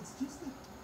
It's just that